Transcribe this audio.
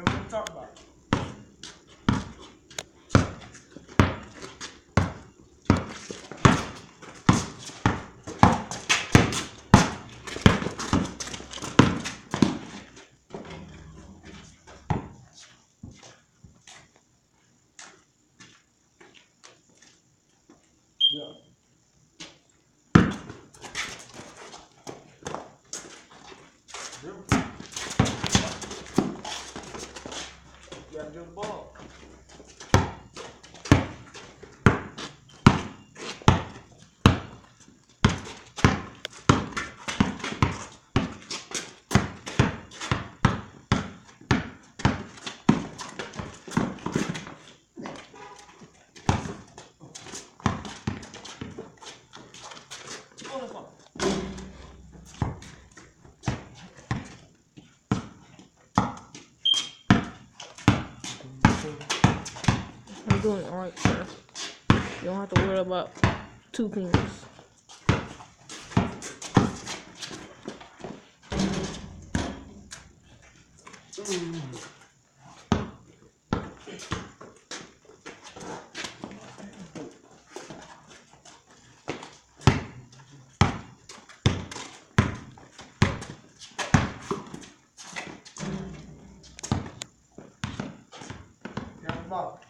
Know what I'm talking about. Yeah. The doing it right, sir. You don't have to worry about two penises. Yeah,